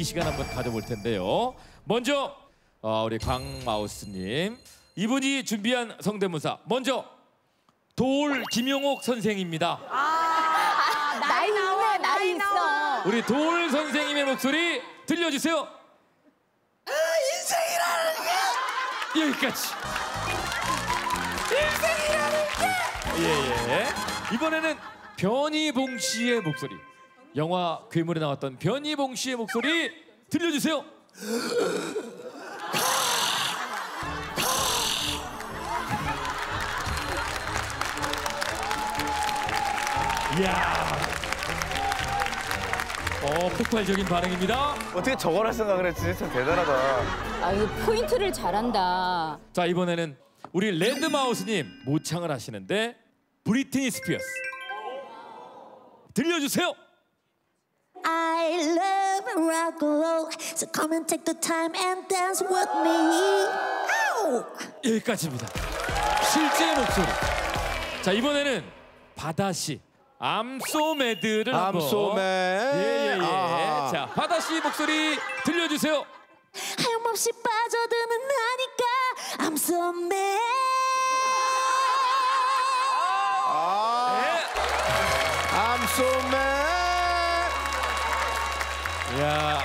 이 시간 한번 가져볼 텐데요. 먼저 어, 우리 광마우스님 이분이 준비한 성대모사 먼저 돌 김용옥 선생입니다. 나이 있네, 나이 있어. 우리 돌 선생님의 목소리 들려주세요. 인생이라는 게 여기까지. 인생이라는 게 예예. 이번에는 변희봉 씨의 목소리. 영화 괴물에 나왔던 변희봉 씨의 목소리 들려주세요. 이야. 어 폭발적인 반응입니다. 어떻게 저걸 할 생각을 했지? 참 대단하다. 아, 이거 포인트를 잘한다. 자 이번에는 우리 레드마우스님 모창을 하시는데 브리트니 스피어스 들려주세요. I love rock and roll, so come and take your time and dance with me. Ow! 여기까지입니다. 실제 목소리. 자 이번에는 바다 씨 I'm so mad를 한번 I'm so mad. 예예예. 아하. 자 바다 씨 목소리 들려주세요. 하염없이 빠져드는 나니까 I'm so mad. 아, 예. 암소매. 야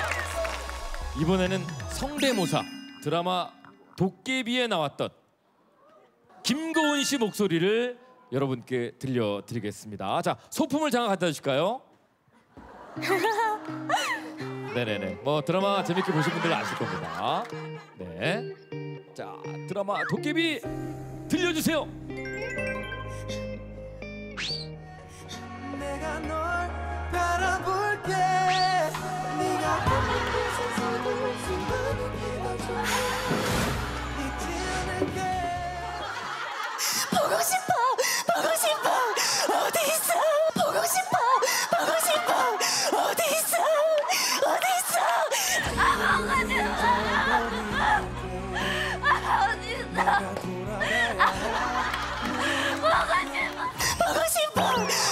이번에는 성대모사 드라마 도깨비에 나왔던 김고은 씨 목소리를 여러분께 들려드리겠습니다. 자 소품을 잠깐 갖다 주실까요? 네네네. 뭐 드라마 재밌게 보신 분들 아실 겁니다. 네. 자 드라마 도깨비 들려주세요. 내가 널 바라볼게 보고 싶어, 보고 싶어, 어디 있어? 보고 싶어, 보고 싶어, 어디 있어? 어디 있어? 아, 보고 싶어. 아, 어디 있어? 보고 싶어, 어디 있어?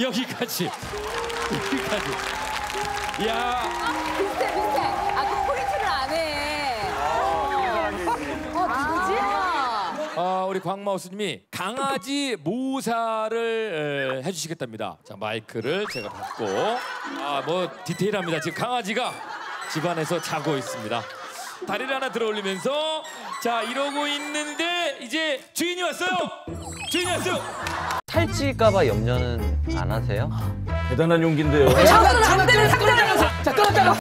여기까지. 여기까지. 야. 비슷해, 비슷해. 아, 그 포인트를 안 해. 어, 누구지? 아. 아, 우리 광마우스님이 강아지 모사를 에, 해주시겠답니다. 자 마이크를 제가 받고 아뭐 디테일합니다. 지금 강아지가 집안에서 자고 있습니다. 다리를 하나 들어 올리면서 자 이러고 있는데 이제 주인이 왔어요. 주인이 왔어요. 탈지까봐 염려는 안 하세요? 대단한 용기인데요. 잠깐만, 잠깐만, 잠깐만, 잠깐만, 잠깐만.